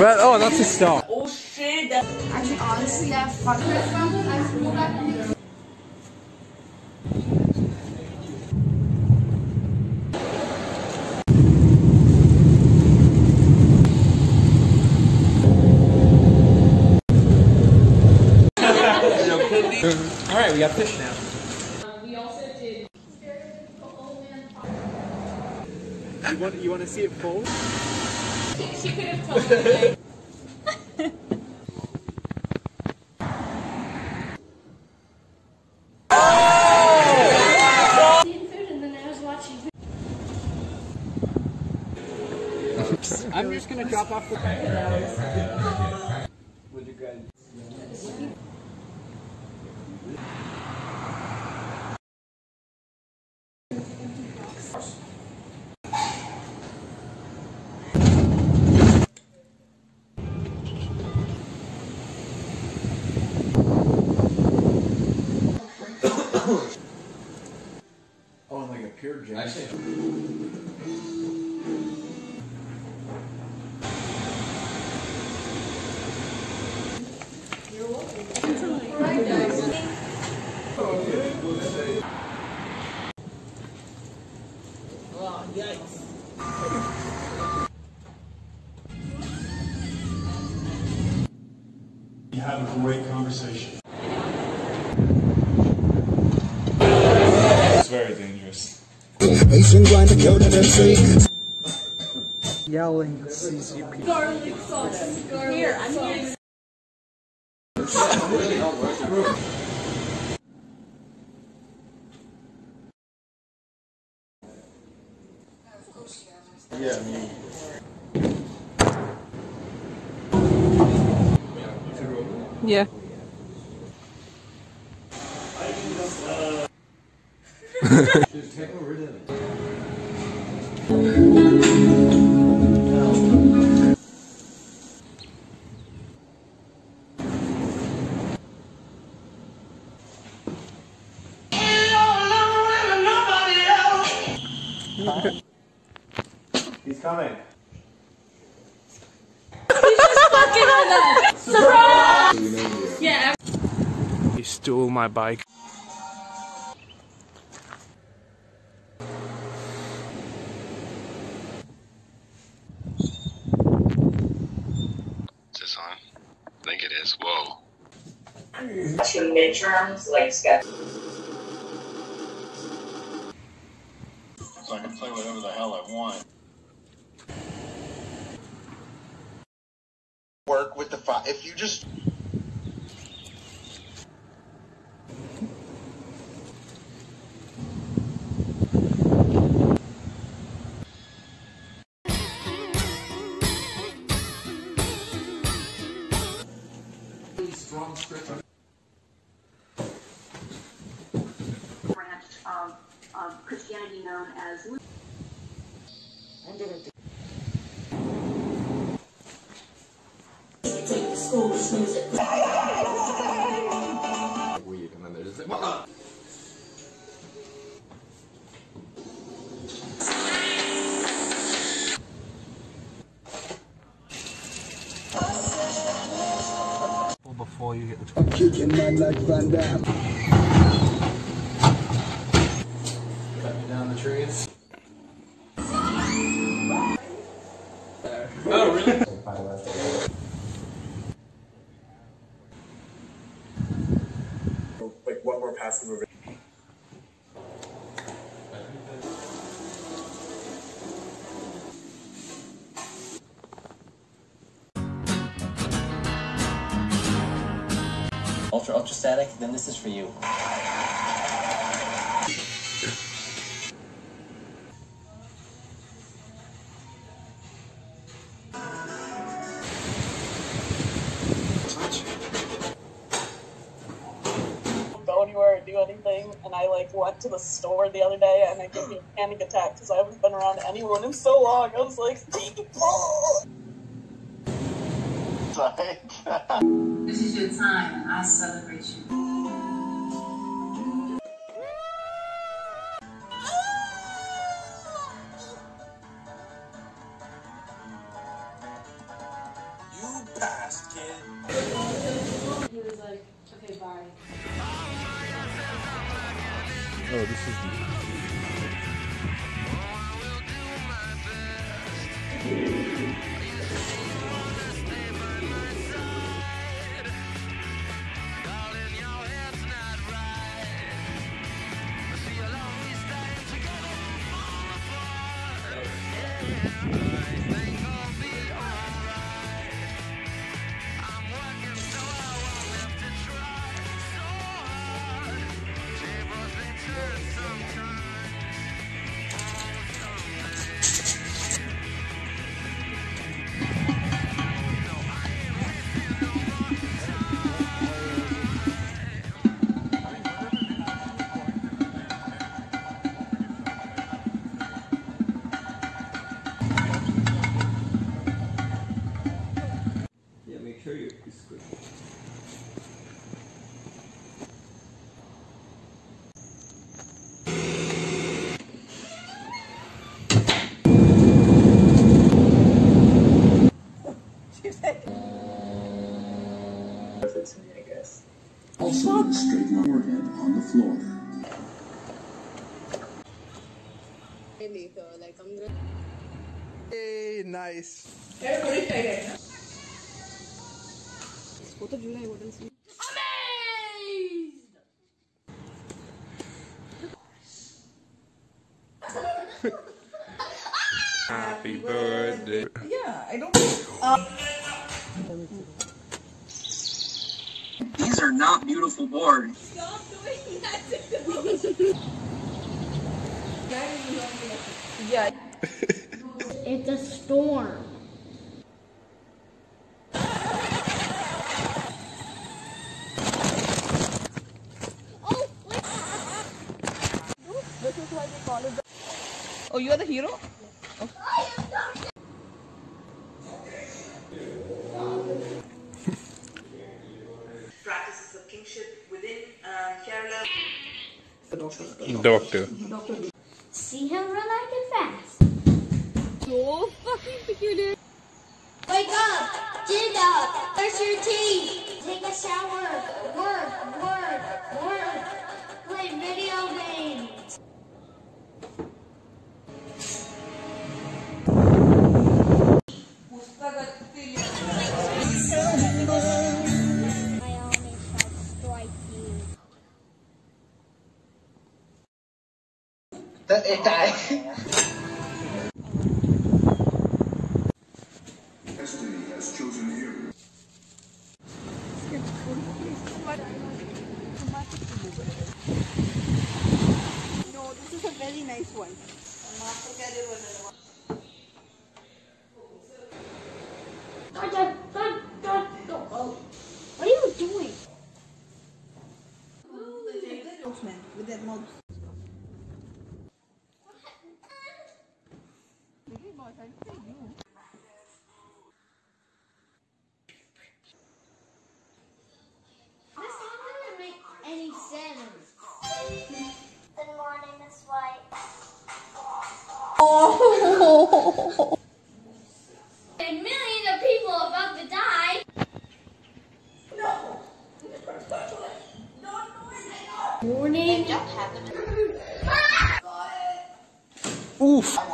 Well, oh, that's a start. Oh shit, that Actually, honestly, that fucking I flew back. All right, we got fish now. We also did. You want you want to see it fall? She could have told me. I'm just gonna drop off the. Like a pure gem. Actually, oh, yikes. You have a great conversation. Asian grind to kill the MC. Yelling CCP. Garlic sauce. Garlic Here, I'm sauce. yeah, I mean, Yeah. just take rid of it. He's coming. Yeah. He stole my bike. Is this on? I think it is. Whoa. Two midterms, like sketch. So I can play whatever the hell I want. Work with the fi- if you just as Lutheran. Weed, and then they're just like, "Wah!" Before you get the. Kicking man like Van Damme. Cut me down the trees. Ultrastatic, then this is for you. go anywhere or do anything. And I like went to the store the other day and it gave me a panic attack because I haven't been around anyone in so long. I was like, This is your time, and I celebrate you. You passed, kid. He was like, okay, bye. Oh, this is Like, I'm gonna. Hey, nice. Happy birthday. Yeah, I don't. Uh, These are not beautiful boards. Stop doing that to Yeah. It's a storm. This is why they call it. The... Oh, you are the hero. Practices of kingship within um, Kerala. Doctor. See him run like it fast. So fucking peculiar. Wake up! Get up! Brush your teeth! Take a shower! Work! Work! Work! Play video games! You. No, this is a very nice one. Dad, Dad, Dad, Dad, go. Oh. What are you doing? Postman with that mouth. This song doesn't make any sense. Good morning, Miss White. Millions of people about to die. No. Morning. Oof.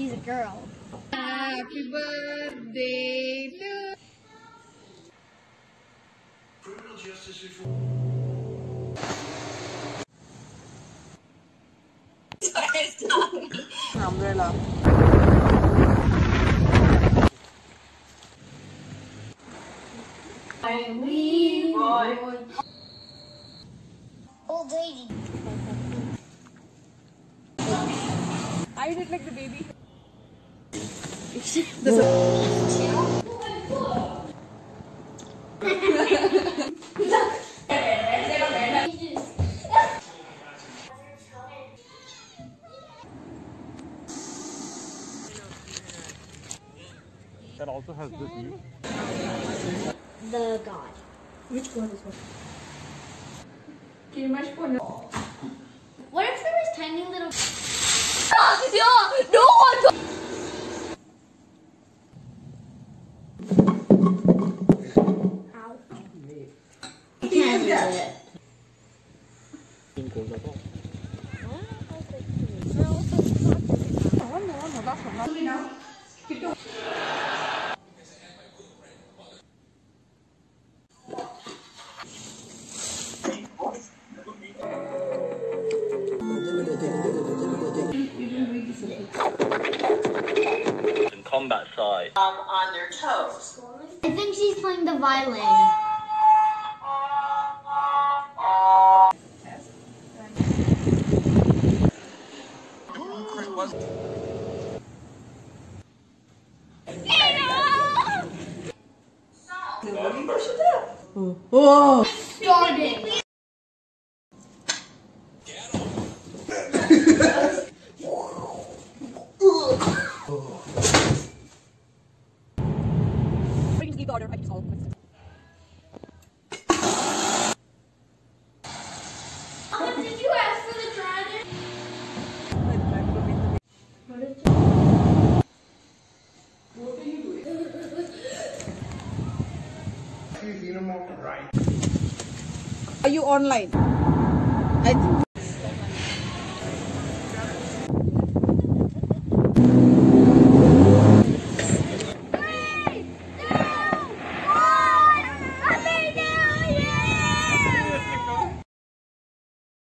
she's a girl. Happy birthday to Criminal justice reform. Sorry, stop. Umbrella. Eileen Boy. Old lady. I did like the baby. That also has this view. The god. Which god is what? What if there was tiny little Yeah, no one. Ow. Can't do it. in combat side. Um, on their toes. I think she's playing the violin. Started. Mom, did you ask for the dragon? What did you? Are you online? I think